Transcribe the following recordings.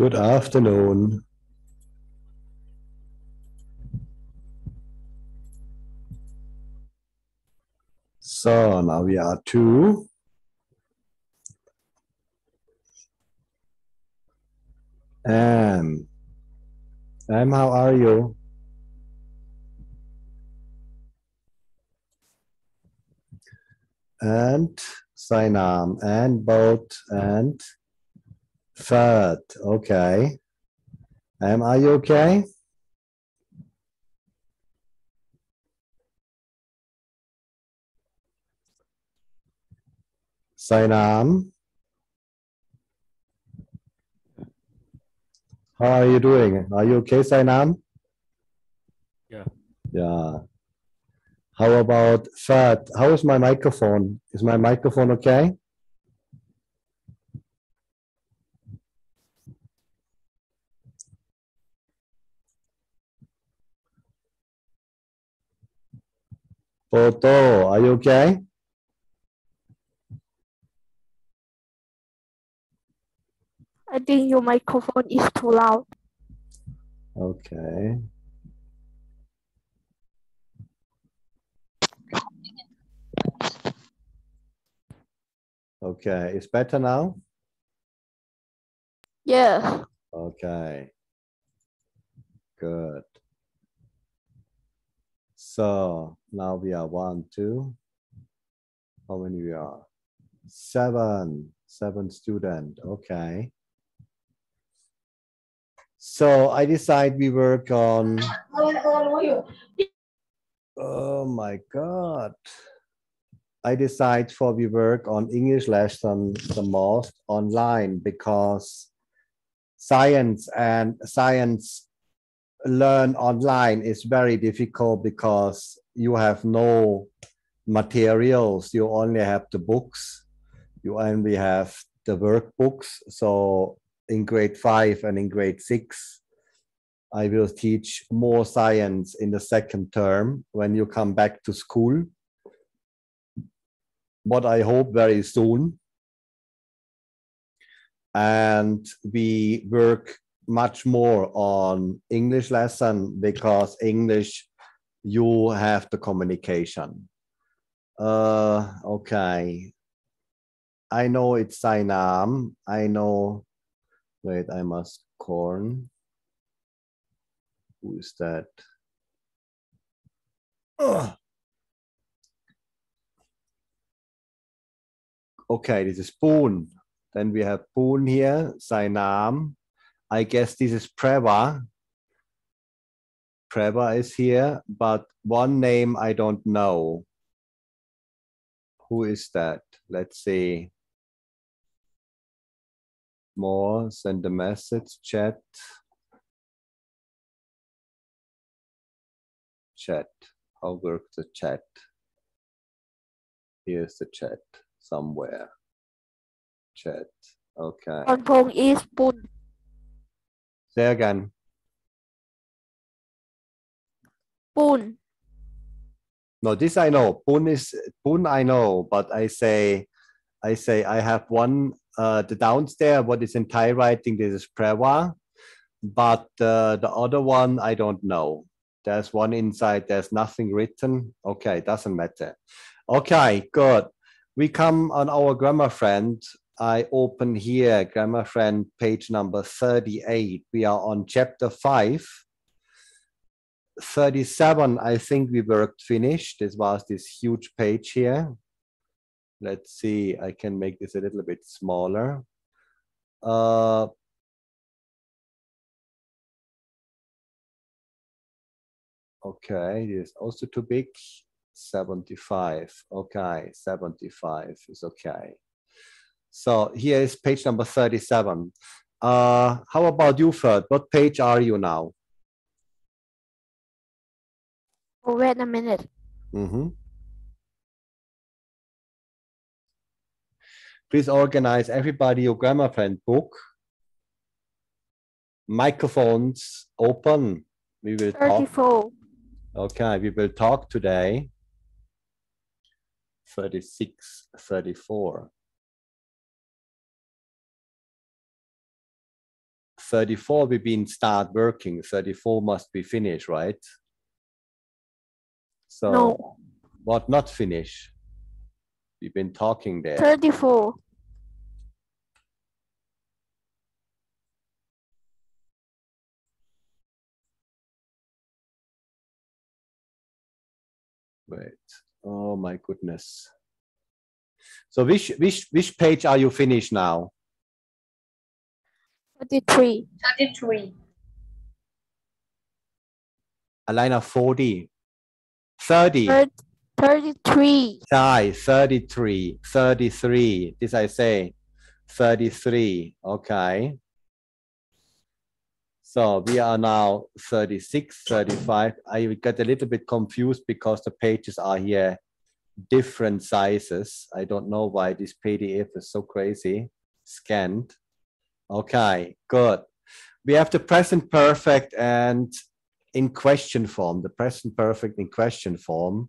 Good afternoon. So now we are two. And Em, how are you? And Sainam and boat and third. Okay. Em, are you okay? Sainam. How are you doing? Are you okay, Sainam? Yeah. Yeah. How about Fat? How is my microphone? Is my microphone okay? Boto, are you okay? I think your microphone is too loud. Okay. Okay, it's better now? Yeah. Okay. Good. So now we are one, two. How many we are? Seven, seven student. Okay. So I decide we work on. Oh my God. I decide for we work on English lesson the most online because science and science learn online is very difficult because you have no materials. You only have the books. You only have the workbooks. So in grade 5 and in grade 6 i will teach more science in the second term when you come back to school. What i hope very soon. And we work much more on English lesson because English you have the communication. Uh, okay. I know it's Sainam. I know. Wait, I must corn. Who is that? Ugh. Okay, this is Poon. Then we have Poon here, Sainam. I guess this is Preva. Preva is here, but one name I don't know. Who is that? Let's see. More, send a message, chat. Chat. How works the chat? Here's the chat somewhere. Chat. Okay. On phone is. Say again. Poon. No, this I know. Poon is Poon I know, but I say I say I have one uh the downstairs what is in Thai writing, this is Prewa, but uh, the other one I don't know. There's one inside, there's nothing written. Okay, doesn't matter. Okay, good. We come on our grammar friend. I open here, grammar friend, page number 38. We are on chapter 5. 37, I think we worked finished. This was this huge page here. Let's see, I can make this a little bit smaller. Uh, okay, it is also too big. 75. Okay, 75 is okay. So here is page number 37. Uh, how about you, Ferd? What page are you now? Oh, wait a minute. Mm-hmm. Please organize everybody your grammar friend book. Microphones open. We will talk. Okay, we will talk today. 36, 34. 34 we've been start working. 34 must be finished, right? So No. what not finish? We've been talking there. 34. Wait. Oh my goodness. So which which which page are you finished now? 33. 33. Alina 40. 30. Thir- 33. ใช่33 33 this I say 33 okay. So we are now 36 35 I get a little bit confused because the pages are here different sizes. I don't know why this PDF is so crazy scanned. Okay good. We have the present perfect and in question form the present perfect in question form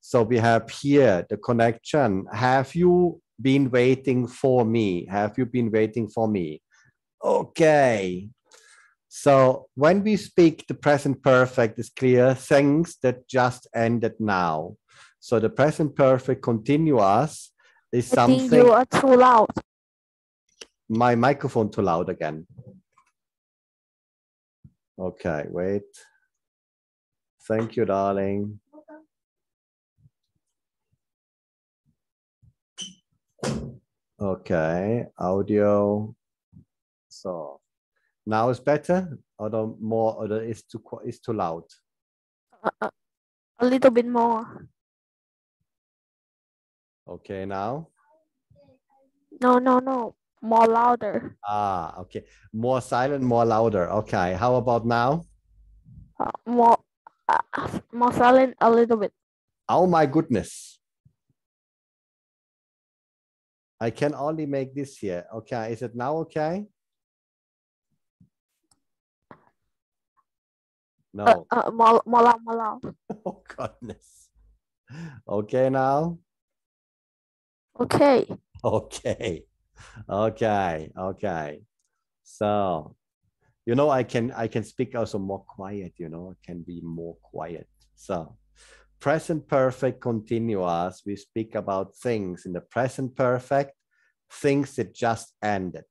so we have here the connection. Have you been waiting for me? Have you been waiting for me? Okay. So when we speak the present perfect is clear things that just ended now. So the present perfect continuous is I think you something. are too loud. My microphone too loud again. Okay, wait. Thank you, darling. Okay, audio. So now it's better or the more or the is too is too loud. Uh, uh, a little bit more. Okay, now. No, no, no. More louder. Ah, okay. More silent, more louder. Okay. How about now? Uh, more, uh, more silent a little bit. Oh my goodness. I can only make this here. Okay. Is it now okay? Uh, No. uh, more, more loud, more loud. Oh goodness. Okay now. Okay. Okay. Okay. Okay. So, you know, I can I can speak also more quiet, you know, I can be more quiet. So, present perfect continuous, we speak about things in the present perfect, things that just ended.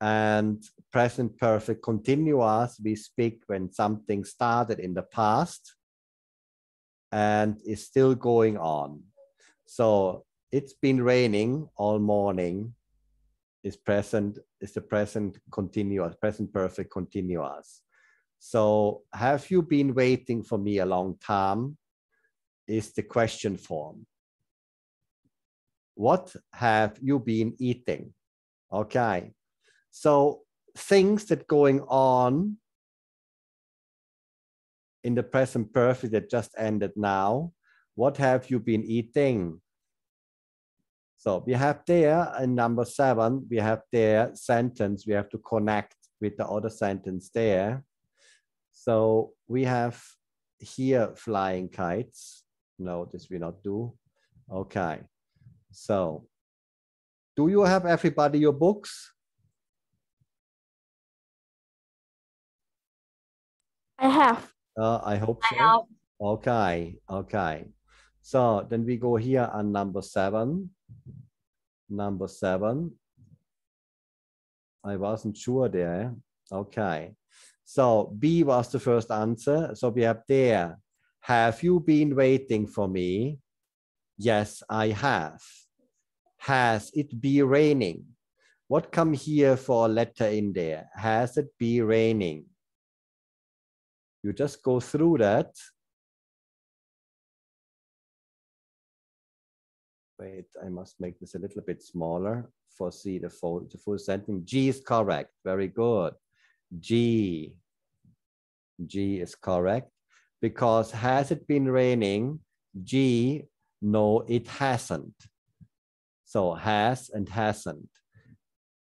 And present perfect continuous, we speak when something started in the past and is still going on. So it's been raining all morning is present is the present continuous present perfect continuous. So have you been waiting for me a long time? Is the question form. What have you been eating? Okay. So things that going on in the present perfect that just ended now what have you been eating so we have there in number seven, we have there sentence, we have to connect with the other sentence there. So we have here flying kites. No, this we not do. Okay. So do you have everybody your books? I have. Uh, I hope so. have. Okay, okay. So then we go here on number seven. Number seven. I wasn't sure there. Okay. So B was the first answer. So we have there. Have you been waiting for me? Yes, I have. Has it be raining? What come here for a letter in there? Has it be raining? You just go through that Wait, I must make this a little bit smaller for see the full, the full sentence. G is correct. Very good. G. G is correct. Because has it been raining? G, no, it hasn't. So has and hasn't.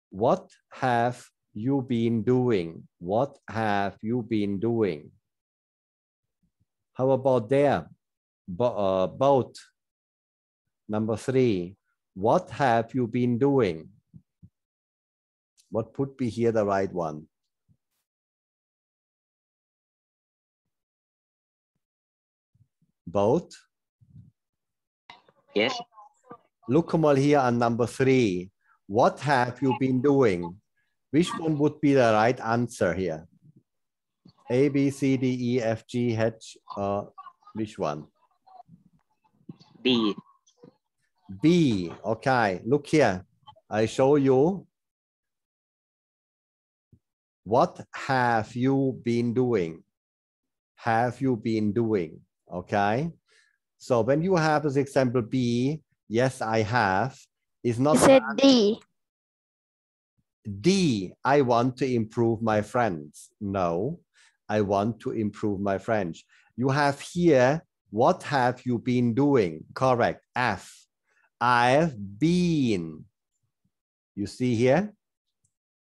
What have you been doing? What have you been doing? How about there? Bo- uh, boat. Number three, what have you been doing? What would be here the right one? Both? Yes. Look mal here on number three. What have you been doing? Which one would be the right answer here? A, B, C, D, E, F, G, H, uh, which one? B. B, okay, look here. I show you. What have you been doing? Have you been doing? Okay. So when you have this example B, yes, I have, is not said D. D, I want to improve my French. No, I want to improve my French. You have here, what have you been doing? Correct. F. I've been. You see here?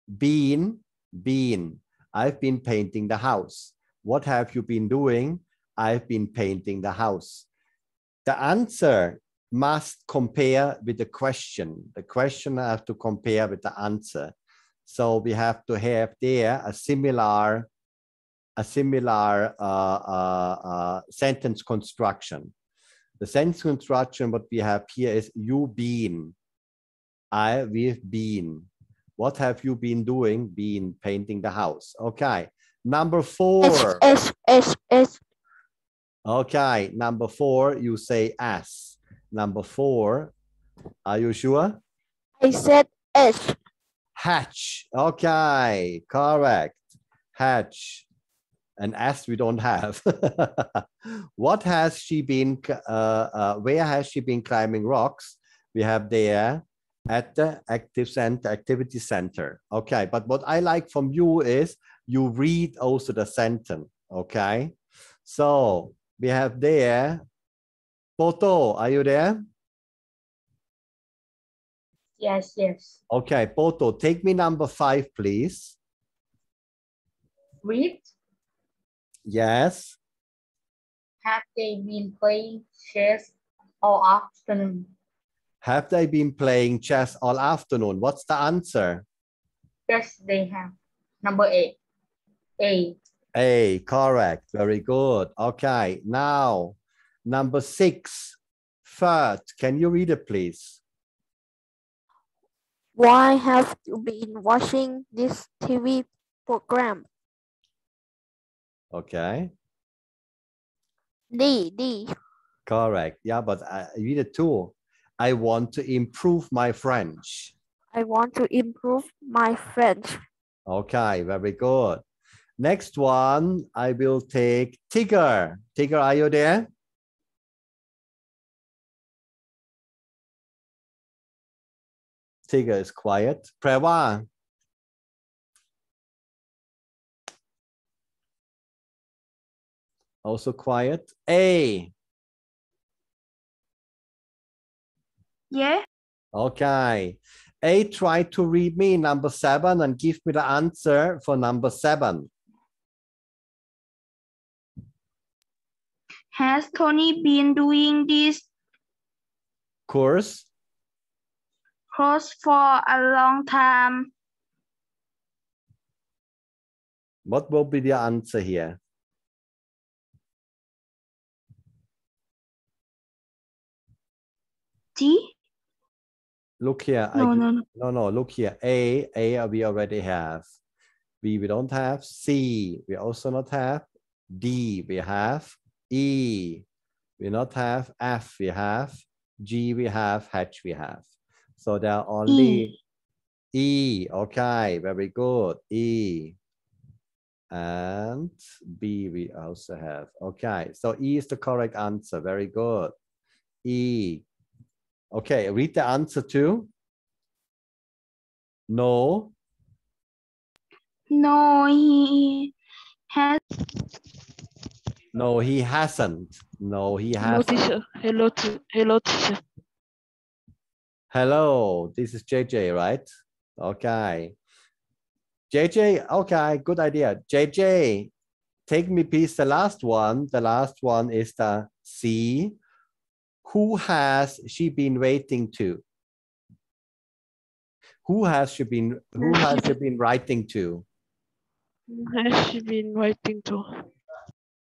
Been, been. I've been painting the house. What have you been doing? I've been painting the house. The answer must compare with the question. The question has to compare with the answer. So we have to have there a similar, a similar uh, uh, uh, sentence construction. The sentence construction, what we have here is you been, I, we've been. What have you been doing? Been painting the house. Okay. Number four. S, S, S. Okay. Number four, you say S. Number four, are you sure? I said S. Hatch. Okay, correct. Hatch. And S we don't have. what has she been, uh, uh, where has she been climbing rocks? We have there at the active center, activity center. Okay, but what I like from you is you read also the sentence. Okay, so we have there, Poto, are you there? Yes, yes. Okay, Poto, take me number five, please. Read. Yes. Have they been playing chess all afternoon? Have they been playing chess all afternoon? What's the answer? Yes, they have. Number eight. A. A, correct. Very good. Okay, now number six. Third, can you read it, please? Why have you been watching this TV program? Okay, D, D. correct. Yeah, but I read it too. I want to improve my French. I want to improve my French. Okay, very good. Next one, I will take Tigger. Tigger, are you there? Tigger is quiet. แ also quiet. A. Yeah. Okay. A, try to read me number seven and give me the answer for number seven. Has Tony been doing this Course. course for a long time? What will be the answer here? D? Look here. No, gi- no, no. No, no, look here. A, A we already have. B we don't have. C we also not have. D we have. E we not have. F we have. G we have. H we have. So there are only E. Okay, very good. E. And B we also have. Okay, so E is the correct answer. Very good. E. Okay, read the answer too. No. No, he has No, he hasn't. No, he Hello, hasn't. teacher. Hello, hello, teacher. Hello, this is JJ, right? Okay. JJ, okay, good idea. JJ, take me please the last one. The last one is the C. Who has she been waiting to? Who has she been, who mm. has she been writing to? Has she been writing to?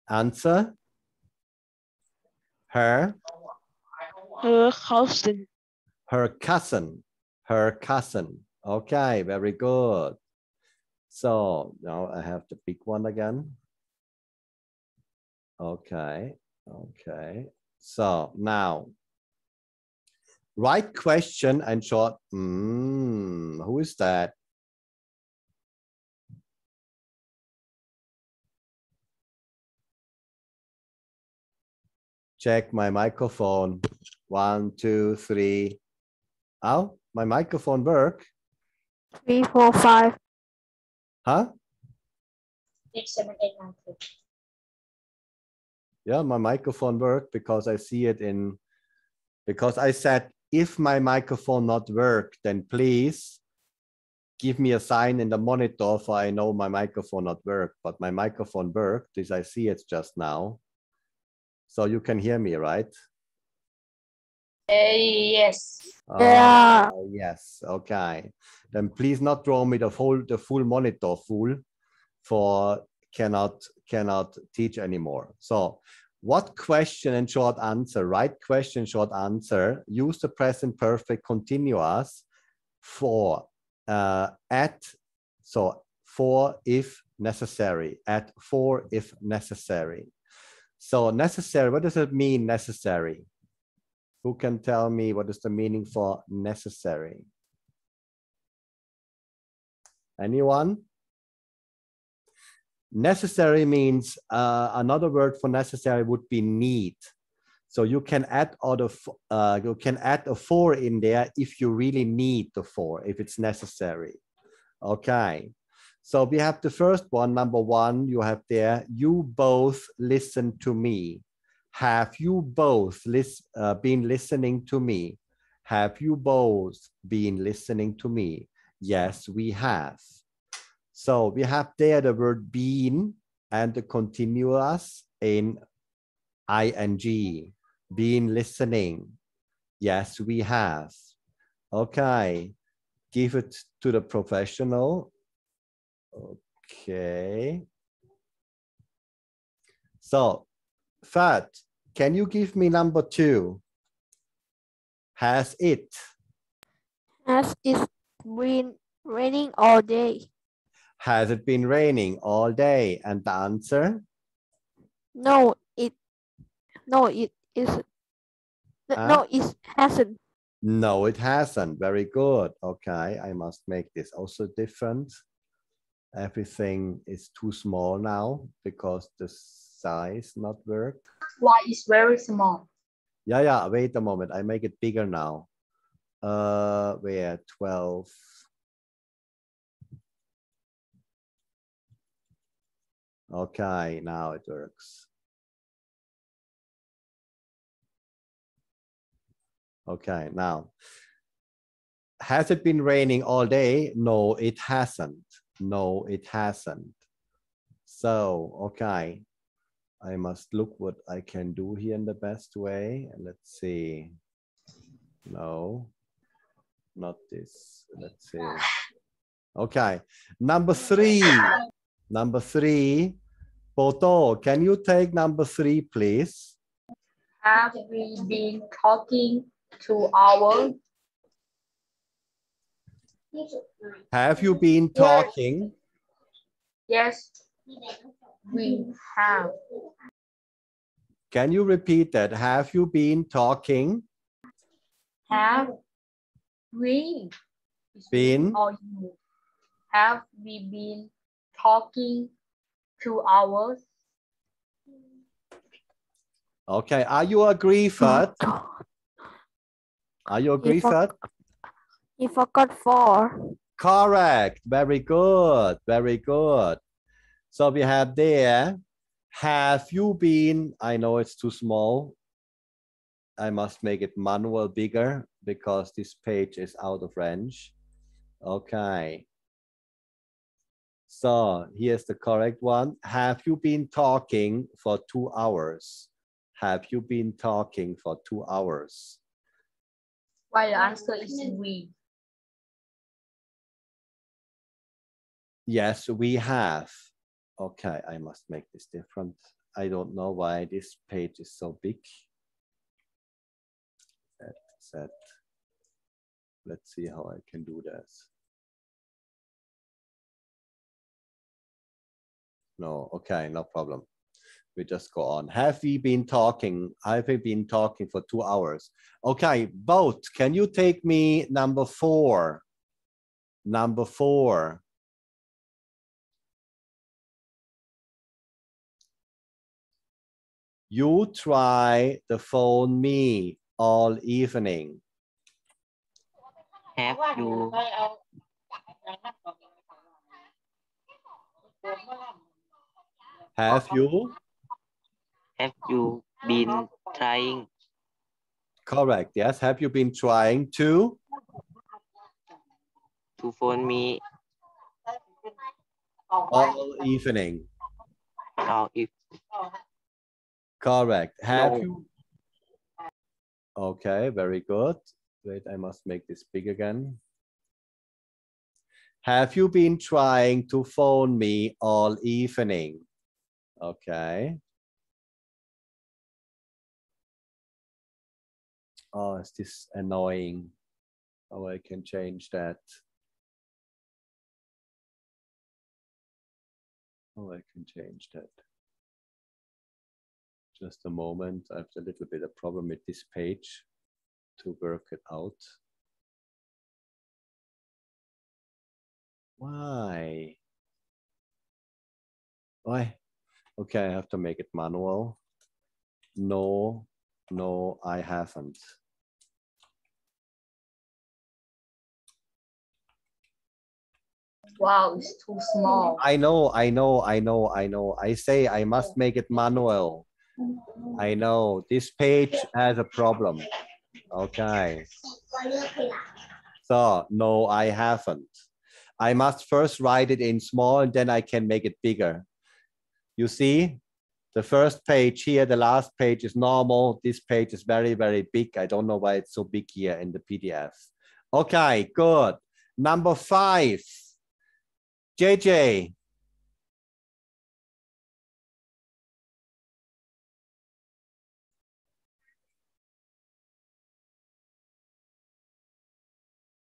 Answer? Her, Her cousin. her cousin, her cousin. Okay, very good. So now I have to pick one again. Okay, okay. So now, right question and short. Mm, who is that? Check my microphone. One, two, three. Oh, my microphone work? Three, four, five. Huh? Six, seven, eight, nine, ten. Yeah, my microphone worked because I see it in, because I said, if my microphone not work, then please give me a sign in the monitor for I know my microphone not work, but my microphone worked, as I see it just now. So you can hear me, right? Eh, yes. Yeah. Oh, Yes, okay. Then please not draw me the full, the full monitor full for cannot, cannot teach anymore. So what question and short answer, right question, short answer, use the present perfect continuous for, uh, at, so for if necessary, at for if necessary. So necessary, what does it mean necessary? Who can tell me what is the meaning for necessary? Anyone? Necessary means uh, another word for necessary would be need. So you can add out of uh, you can add a for in there if you really need the for, if it's necessary. Okay. So we have the first one, number one, you have there, you both listen to me. Have you both lis- uh, been listening to me? Have you both been listening to me? Yes, we have. So we have there the word been and the continuous in ing, been listening. Yes, we have. Okay, give it to the professional. Okay. So, Fat, can you give me number two? Has it? Has it been raining all day? Has it been raining all day? And the answer? No, it. No, it is. Huh? No, it hasn't. No, it hasn't. Very good. Okay, I must make this also different. Everything is too small now because the size not work. Why is very small? Yeah, yeah, wait a moment. I make it bigger now. Uh, where 12. Okay, now it works. Okay, now. Has it been raining all day? No, it hasn't. No, it hasn't. So, okay. I must look what I can do here in the best way. Let's see. No, not this. Let's see. Okay, number three. Number three. Poto, can you take number three, please? Have we been talking to our? Have you been talking? Yes, we have. Can you repeat that? Have you been talking? Have we Been? or you? Have we been talking to hours. Okay, are you agree, Fat? Are you agree, Fat? He forgot four. Correct. Very good. Very good. So we have there. Have you been? I know it's too small. I must make it manual bigger because this page is out of range. Okay. So here's the correct one. Have you been talking for two hours? Have you been talking for two hours? Why the answer is we. Yes, we have. Okay, I must make this different. I don't know why this page is so big. Set, set. Let's see how I can do this. No, okay, no problem. We just go on. Have we been talking? Have we been talking for two hours? Okay, both. Can you take me number four? Number four. You try the phone me all evening. Have you Have you? have you been trying Correct. Yes. Have you been trying to? to phone me All evening. or if Correct. Have No. you? Okay, very good. Wait, I must make this big again. Have you been trying to phone me all evening? Okay. Oh, is this annoying? Oh, I can change that. Oh, I can change that. Just a moment. I have a little bit of problem with this page to work it out. Why? Why? Okay, I have to make it manual. No, no, I haven't. Wow, it's too small. I know, I know, I know, I know. I say I must make it manual. I know this page has a problem. Okay. So no, I haven't. I must first write it in small and then I can make it bigger. You see, the first page here, the last page is normal. This page is very, very big. I don't know why it's so big here in the PDF. Okay, good. Number five. JJ.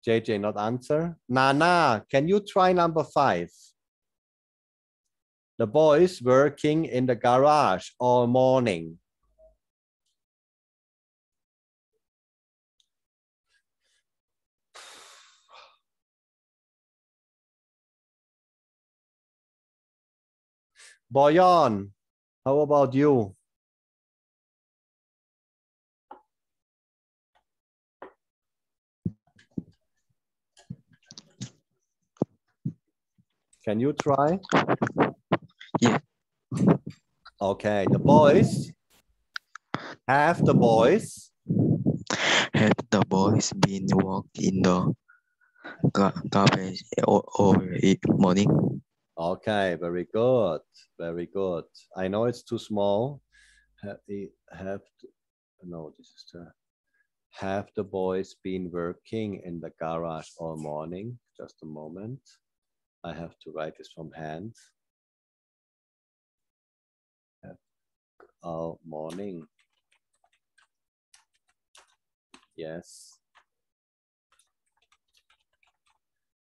JJ not answer. Nana, can you try number five? The boys working in the garage all morning. Boyan, how about you? Can you try? Yeah. Okay, the boys. Have the boys Have the boys been walking in the ga- garbage over morning? Okay, very good, very good. I know it's too small. Have the have to, no, this is the have the boys been working in the garage all morning? Just a moment. I have to write this from hand. All morning. Yes.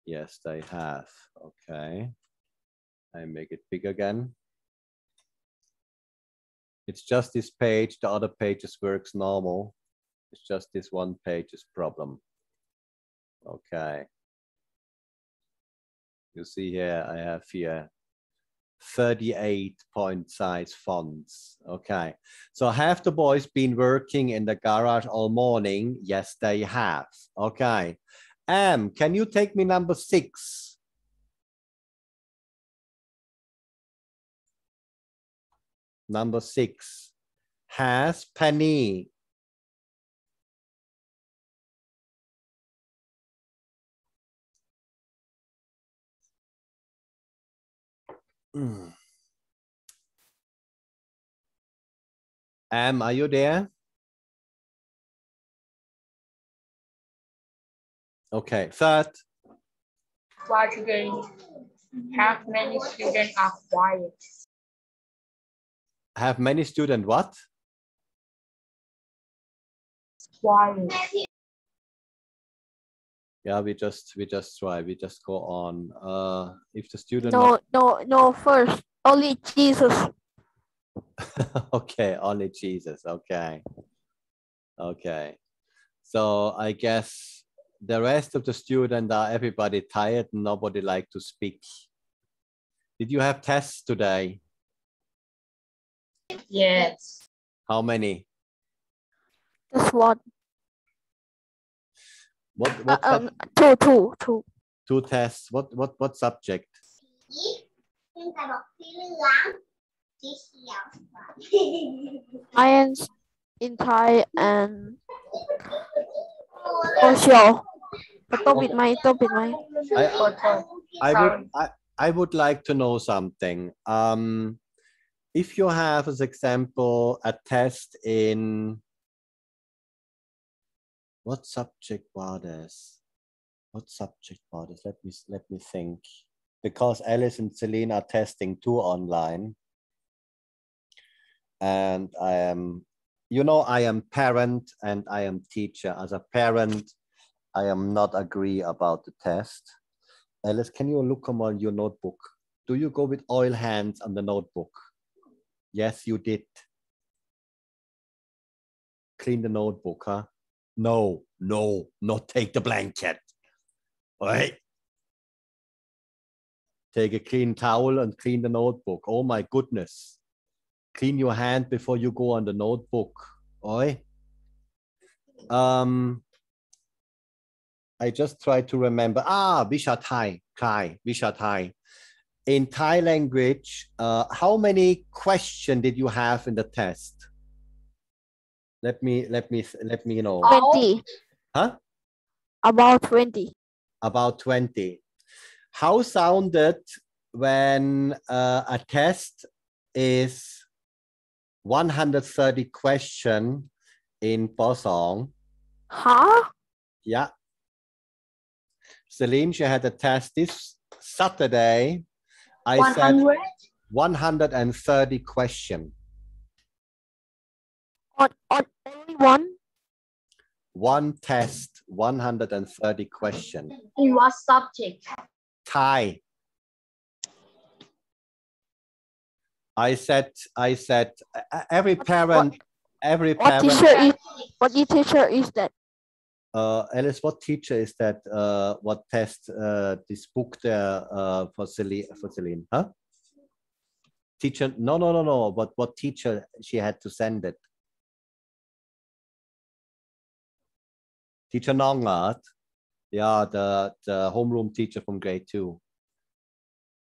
Yes, they have. Okay. I make it big again. It's just this page, the other pages works normal. It's just this one page's problem. Okay. You see here, I have here 38 point size fonts. Okay. So have the boys been working in the garage all morning? Yes, they have. Okay. Am, can you take me number six? Number six. Has Penny Mm. Am, are you there? Okay, third. Watch again. Have many students are quiet. Have many student what? Quiet. Yeah, we just we just try. We just go on. Uh, if the student No, no, no. First, only Jesus. okay, only Jesus. Okay. Okay. So I guess the rest of the student are everybody tired. Nobody like to speak. Did you have tests today? Yes. How many? Just one. What Uh, what sub- um, two, two, two. two tests? What what what subject? ซึ่งกระบอกสีเหลืองสีเขียว Science in Thai and social. ต้องปิดไหมต้องปิดไหม I Photo. I would Sorry. I, I would like to know something. Um, if you have, as example, a test in what subject was this? What subject was this? Let me let me think. Because Alice and Celine are testing two online, and I am, you know, I am parent and I am teacher. As a parent, I am not agree about the test. Alice, can you look on your notebook? Do you go with oil hands on the notebook? Yes, you did. Clean the notebook, huh? No, no, not take the blanket. All right. Take a clean towel and clean the notebook. Oh my goodness. Clean your hand before you go on the notebook. Oi. Um, I just try to remember. Ah, Visha Thai, Thai, Visha Thai. In Thai language, uh, how many questions did you have in the test? Let me let me let me know. Twenty. Huh? About twenty. About 20. How sounded when uh, a test is 130 question in Posong? Huh? Yeah. Celine, she had a test this Saturday. I said 100. 130 question. On on only one. One test, 130 questions. In what subject? Thai. I said, I said, every parent, every What parent, teacher is what teacher is that? uh, Alice, what teacher is that? Uh, what test uh, this book there uh, for Celine, for Celine, huh? Teacher, no, no, no, no. But what teacher she had to send it? Teacher Nongat, yeah, the the homeroom teacher from grade two.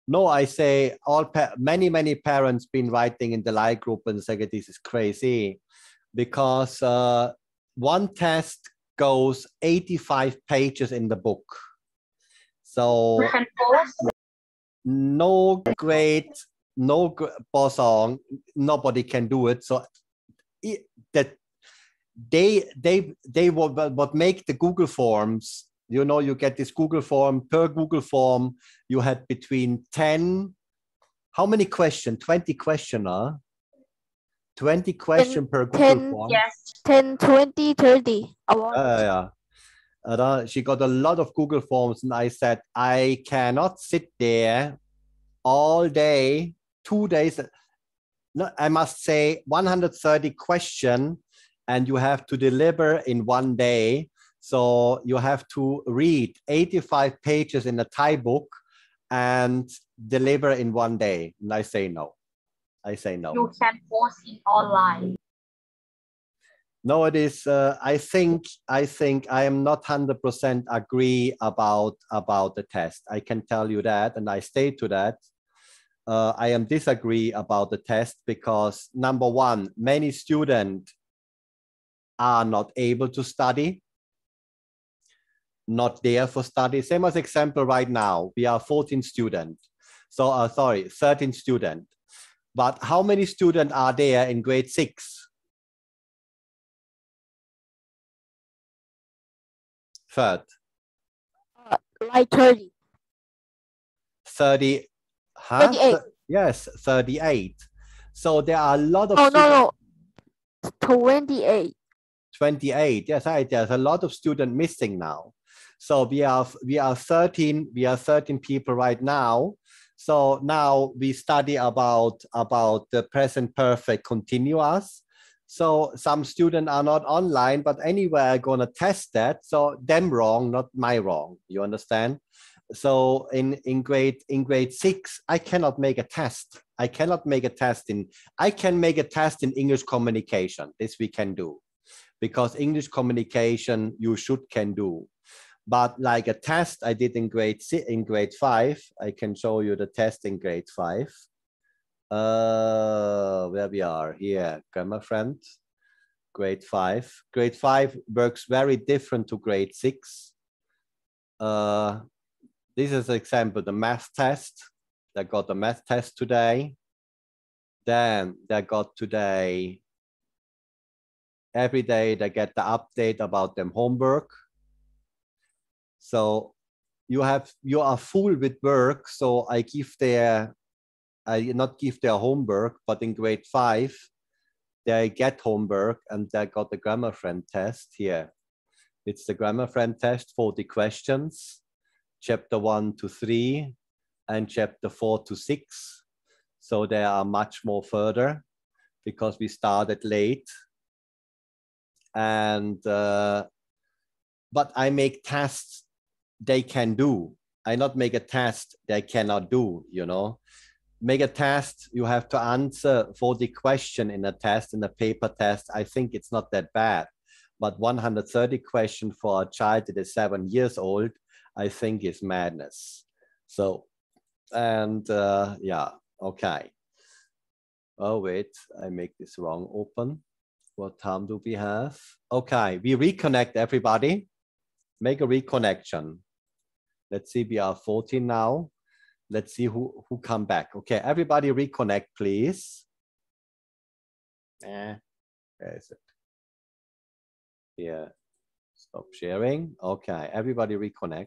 No, I say all many many parents been writing in the live group and say this is crazy because uh, one test goes 85 pages in the book. So no grade, no gr- song, nobody can do it. So it, that they they they would what make the Google forms. You know, you get this Google form per Google form. You had between ten. How many question? Twenty question, huh? Twenty question per Google 10, form. Yes. 10, 20, 30. About Yeah, yeah, yeah. And, uh, she got a lot of Google Forms, and I said, I cannot sit there all day, two days. No, I must say 130 question, and you have to deliver in one day. So you have to read 85 pages in a Thai book and deliver in one day. And I say no. I say no. You can post it online. No, it is. Uh, I think. I think I am not hundred percent agree about about the test. I can tell you that, and I stay to that. Uh, I am disagree about the test because number one, many students are not able to study, not there for study. Same as example right now, we are 14 students. So, uh, sorry, 13 students. But how many students are there in grade six? Third, Uh, like 30. 30, huh? 38. Yes, 38. So there are a lot of Oh, no, no. 28. 28 yes right there's a lot of student missing now. So we are we are 13 we are 13 people right now. So now we study about about the present perfect continuous. So some students are not online but anyway i'm gonna test that. So them wrong not my wrong. You understand? So in in grade in grade six i cannot make a test. I cannot make a test in i can make a test in english communication. This we can do because English communication you should can do. But like a test I did in grade six, in grade five, I can show you the test in grade five. Uh, where we are here, grammar friend, grade five. Grade five works very different to grade six. Uh, this is example, the math test. They got the math test today. Then they got today every day they get the update about them homework. So you have you are full with work so i give their i not give their homework but in grade five they get homework and they got the grammar friend test here. It's the grammar friend test 40 questions chapter one to three and chapter four to six. So they are much more further because we started late and uh, but I make tests they can do. I not make a test they cannot do. You know, make a test you have to answer for the question in a test in a paper test. I think it's not that bad, but 130 question for a child that is seven years old, I think is madness. So, and uh, yeah, okay. Oh wait, I make this wrong. Open. What time do we have? Okay, we reconnect everybody. Make a reconnection. Let's see, we are 14 now. Let's see who, who come back. Okay, everybody reconnect, please. Eh, where is it? Here, stop sharing. Okay, everybody reconnect.